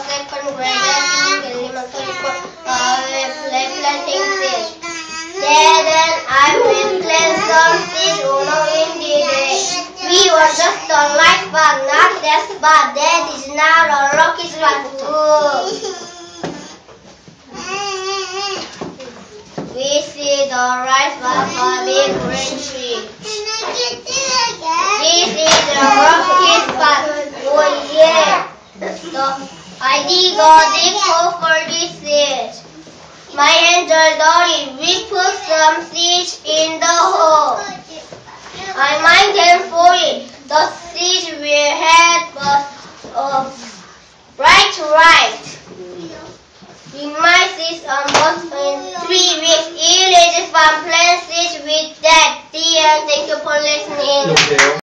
second graders in planting seeds. There then I will plant some seeds. We were just on light but not that but that is now a rocky school. We see the rice of a big green tree. This is the rocky but oh yeah. The I thee God, therefore for this age. My angel Doris, we put some seeds in the hole. I mind them for it. The seeds we had was of bright right. We might see some in three weeks. It is from plant seeds with that. Dear, thank you for listening.